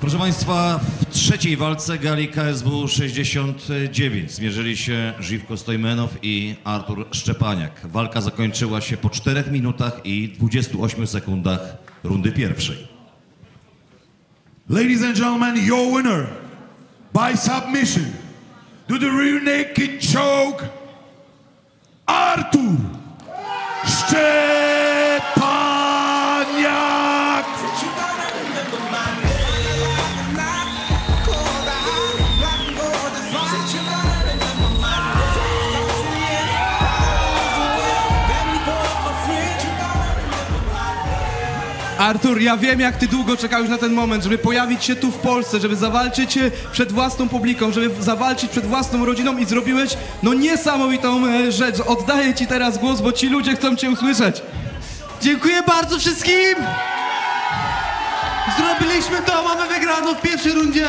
Proszę Państwa, w trzeciej walce gali KSW 69 zmierzyli się Żywko Stojmenow i Artur Szczepaniak. Walka zakończyła się po 4 minutach i 28 sekundach rundy pierwszej. Ladies and gentlemen, your winner by submission to the rear naked choke, Artur, ja wiem jak ty długo czekałeś na ten moment, żeby pojawić się tu w Polsce, żeby zawalczyć przed własną publiką, żeby zawalczyć przed własną rodziną i zrobiłeś no niesamowitą e, rzecz. Oddaję ci teraz głos, bo ci ludzie chcą cię usłyszeć. Dziękuję bardzo wszystkim! Zrobiliśmy to, mamy wygraną w pierwszej rundzie.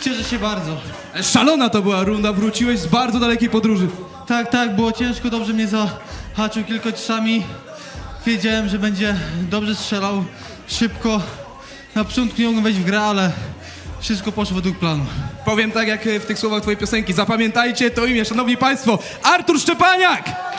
Cieszę się bardzo. E, Szalona to była runda, wróciłeś z bardzo dalekiej podróży. Tak, tak, było ciężko, dobrze mnie zahaczył kilka ciosami. Wiedziałem, że będzie dobrze strzelał, szybko. Na początku nie mogłem wejść w grę, ale wszystko poszło według planu. Powiem tak jak e, w tych słowach twojej piosenki. Zapamiętajcie to imię, szanowni państwo. Artur Szczepaniak!